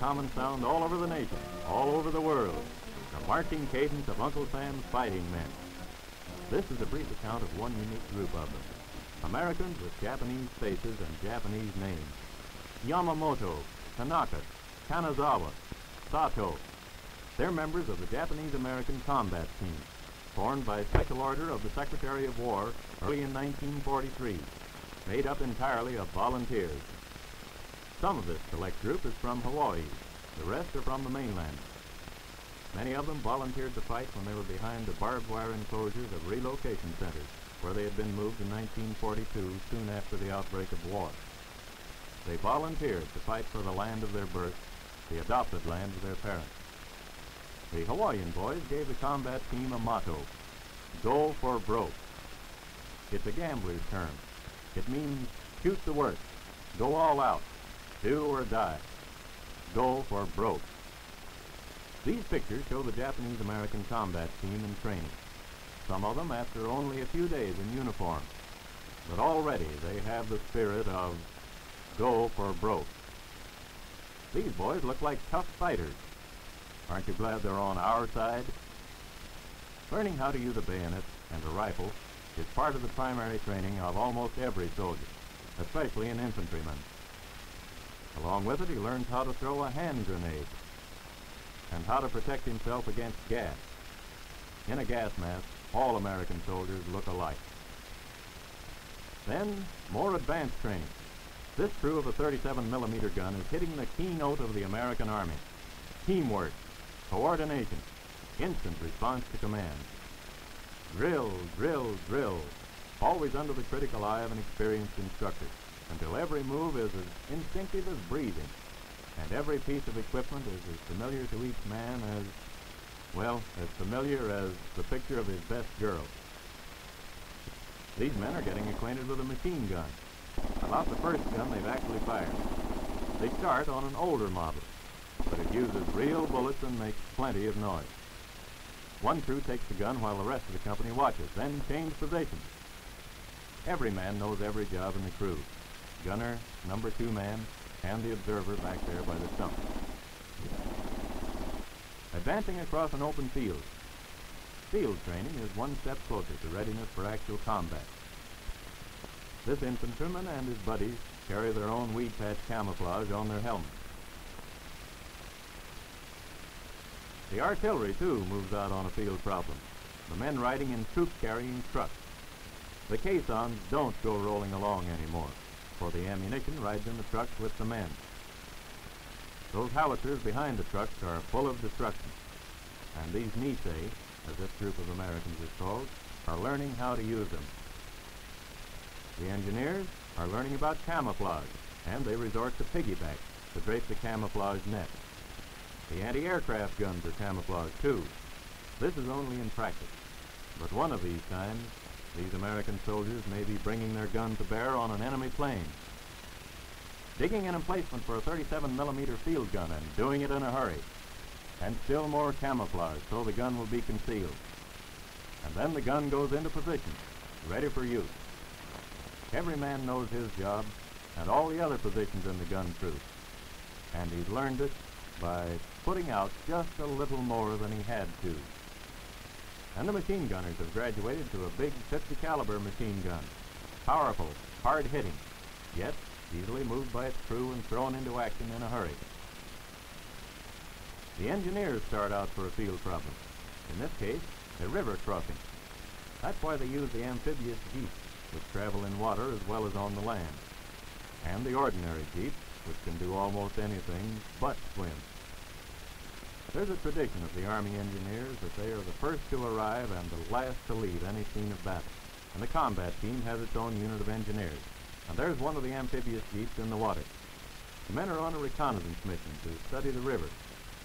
common sound all over the nation, all over the world. The marching cadence of Uncle Sam's fighting men. This is a brief account of one unique group of them. Americans with Japanese faces and Japanese names. Yamamoto, Tanaka, Kanazawa, Sato. They're members of the Japanese-American Combat Team, formed by special order of the Secretary of War early in 1943, made up entirely of volunteers. Some of this select group is from Hawaii. The rest are from the mainland. Many of them volunteered to fight when they were behind the barbed wire enclosures of relocation centers, where they had been moved in 1942, soon after the outbreak of war. They volunteered to fight for the land of their birth, the adopted land of their parents. The Hawaiian boys gave the combat team a motto, go for broke. It's a gambler's term. It means shoot the worst, go all out, do or die, go for broke. These pictures show the Japanese-American combat team in training, some of them after only a few days in uniform. But already they have the spirit of go for broke. These boys look like tough fighters. Aren't you glad they're on our side? Learning how to use a bayonet and a rifle is part of the primary training of almost every soldier, especially an infantryman. Along with it, he learns how to throw a hand grenade and how to protect himself against gas. In a gas mask, all American soldiers look alike. Then, more advanced training. This crew of a 37 millimeter gun is hitting the keynote of the American Army. Teamwork, coordination, instant response to command. Drill, drill, drill, always under the critical eye of an experienced instructor, until every move is as instinctive as breathing, and every piece of equipment is as familiar to each man as, well, as familiar as the picture of his best girl. These men are getting acquainted with a machine gun, about the first gun they've actually fired. They start on an older model, but it uses real bullets and makes plenty of noise. One crew takes the gun while the rest of the company watches, then change positions. Every man knows every job in the crew. Gunner, number two man, and the observer back there by the stump. Advancing across an open field. Field training is one step closer to readiness for actual combat. This infantryman and his buddies carry their own weed patch camouflage on their helmets. The artillery, too, moves out on a field problem. The men riding in troop-carrying trucks. The caissons don't go rolling along anymore, for the ammunition rides in the trucks with the men. Those howitzers behind the trucks are full of destruction, and these Nisei, as this group of Americans is called, are learning how to use them. The engineers are learning about camouflage, and they resort to piggyback to drape the camouflage net. The anti-aircraft guns are camouflaged too. This is only in practice. But one of these times, these American soldiers may be bringing their gun to bear on an enemy plane. Digging an emplacement for a 37 millimeter field gun and doing it in a hurry. And still more camouflage so the gun will be concealed. And then the gun goes into position, ready for use. Every man knows his job and all the other positions in the gun crew. And he's learned it by putting out just a little more than he had to. And the machine gunners have graduated to a big 50 caliber machine gun. Powerful, hard-hitting, yet easily moved by its crew and thrown into action in a hurry. The engineers start out for a field problem. In this case, a river crossing. That's why they use the amphibious jeeps, which travel in water as well as on the land. And the ordinary jeeps, which can do almost anything but swim. There's a tradition of the Army engineers that they are the first to arrive and the last to leave any scene of battle. And the combat team has its own unit of engineers. And there's one of the amphibious jeeps in the water. The men are on a reconnaissance mission to study the river,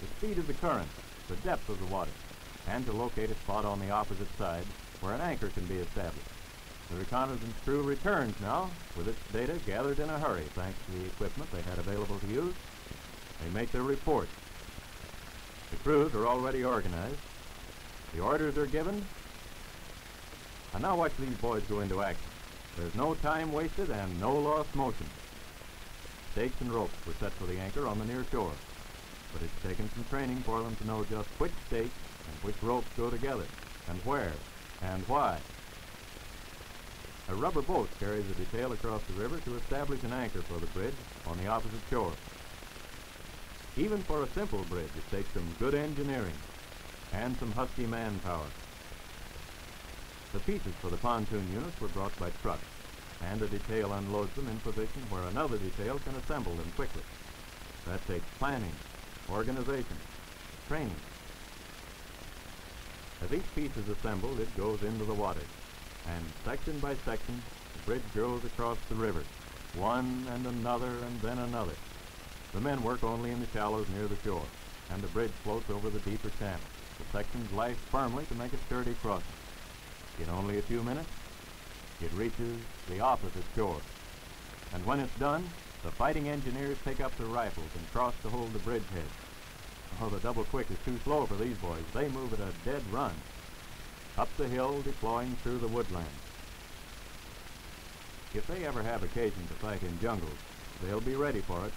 the speed of the current, the depth of the water, and to locate a spot on the opposite side where an anchor can be established. The reconnaissance crew returns now with its data gathered in a hurry thanks to the equipment they had available to use. They make their report. The crews are already organized. The orders are given. And now watch these boys go into action. There's no time wasted and no lost motion. Stakes and ropes were set for the anchor on the near shore. but it's taken some training for them to know just which stakes and which ropes go together, and where, and why. A rubber boat carries a detail across the river to establish an anchor for the bridge on the opposite shore. Even for a simple bridge, it takes some good engineering and some husky manpower. The pieces for the pontoon units were brought by truck, and a detail unloads them in position where another detail can assemble them quickly. That takes planning, organization, training. As each piece is assembled, it goes into the water, and section by section, the bridge goes across the river, one and another and then another. The men work only in the shallows near the shore, and the bridge floats over the deeper channel. The sections lie firmly to make a sturdy crossing. In only a few minutes, it reaches the opposite shore. And when it's done, the fighting engineers take up their rifles and cross to hold the bridgehead. Oh, the double quick is too slow for these boys. They move at a dead run. Up the hill, deploying through the woodland. If they ever have occasion to fight in jungles, they'll be ready for it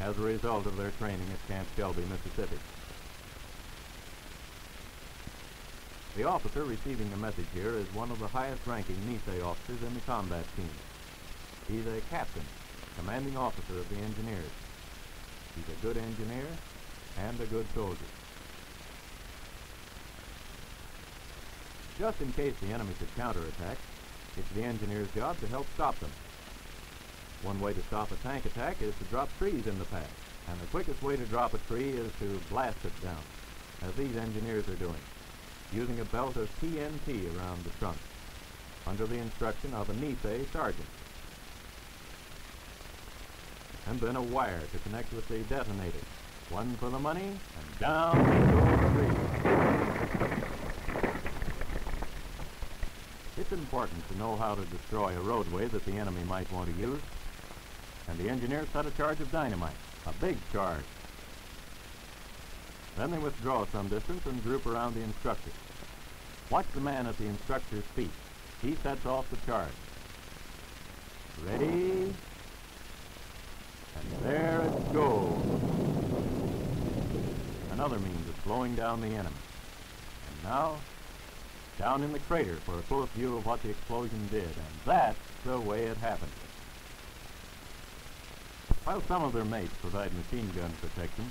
as a result of their training at Camp Shelby, Mississippi. The officer receiving the message here is one of the highest-ranking Nisei officers in the combat team. He's a captain, commanding officer of the engineers. He's a good engineer and a good soldier. Just in case the enemy should counterattack, it's the engineer's job to help stop them. One way to stop a tank attack is to drop trees in the path, and the quickest way to drop a tree is to blast it down, as these engineers are doing, using a belt of TNT around the trunk, under the instruction of a Nisei sergeant. And then a wire to connect with the detonator. One for the money, and down the tree. It's important to know how to destroy a roadway that the enemy might want to use. And the engineers set a charge of dynamite, a big charge. Then they withdraw some distance and group around the instructor. Watch the man at the instructor's feet. He sets off the charge. Ready? And there it goes. Another means of slowing down the enemy. And now, down in the crater for a close view of what the explosion did, and that's the way it happened. While some of their mates provide machine gun protection,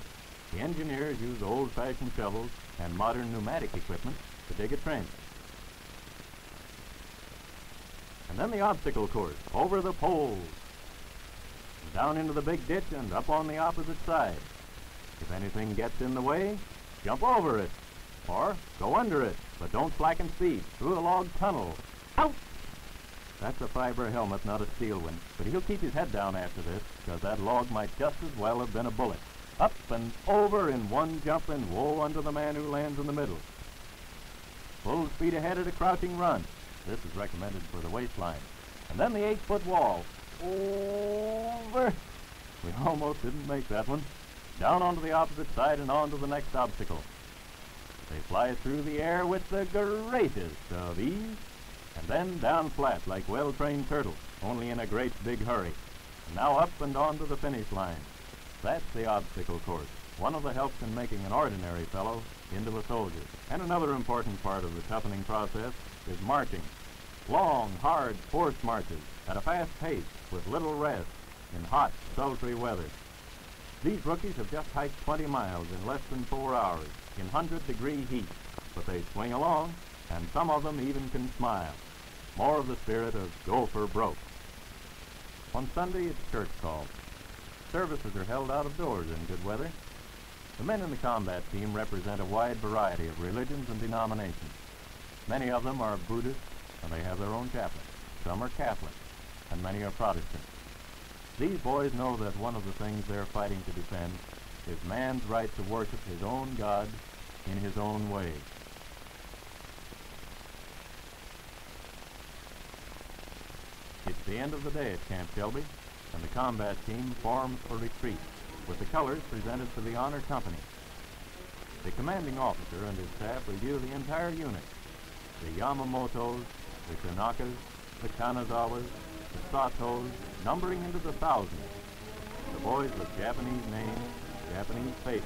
the engineers use old-fashioned shovels and modern pneumatic equipment to dig a trench. And then the obstacle course, over the poles, down into the big ditch and up on the opposite side. If anything gets in the way, jump over it, or go under it, but don't slacken speed, through a log tunnel. Out! That's a fiber helmet, not a steel one, but he'll keep his head down after this, because that log might just as well have been a bullet. Up and over in one jump, and woe unto the man who lands in the middle. Full speed ahead at a crouching run. This is recommended for the waistline. And then the eight-foot wall. Over. We almost didn't make that one. Down onto the opposite side and onto the next obstacle. They fly through the air with the greatest of ease, and then down flat like well-trained turtles, only in a great big hurry. And now up and on to the finish line. That's the obstacle course, one of the helps in making an ordinary fellow into a soldier. And another important part of the toughening process is marching. Long, hard, forced marches at a fast pace with little rest in hot, sultry weather. These rookies have just hiked 20 miles in less than four hours in 100-degree heat, but they swing along, and some of them even can smile. More of the spirit of go for broke. On Sunday, it's church call. Services are held out of doors in good weather. The men in the combat team represent a wide variety of religions and denominations. Many of them are Buddhist, and they have their own chaplain. Some are Catholic, and many are Protestant. These boys know that one of the things they're fighting to defend is man's right to worship his own God in his own way. It's the end of the day at Camp Shelby, and the combat team forms for retreat, with the colors presented to the honor company. The commanding officer and his staff review the entire unit, the Yamamotos, the Tanakas, the Kanazawas, the Satos, numbering into the thousands. The boys with Japanese names, Japanese faces,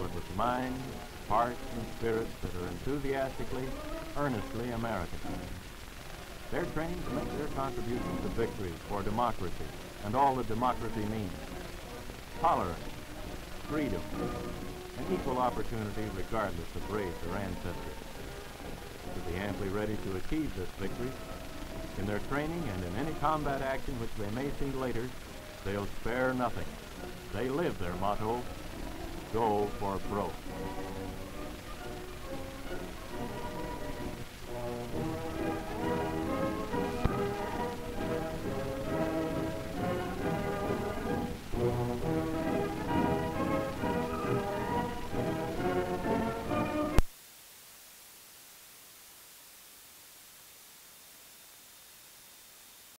but with minds, hearts, and spirits that are enthusiastically, earnestly American. They're trained to make their contributions to victory for democracy and all that democracy means. Tolerance, freedom, and equal opportunity regardless of race or ancestry. To be amply ready to achieve this victory, in their training and in any combat action which they may see later, they'll spare nothing. They live their motto, go for broke.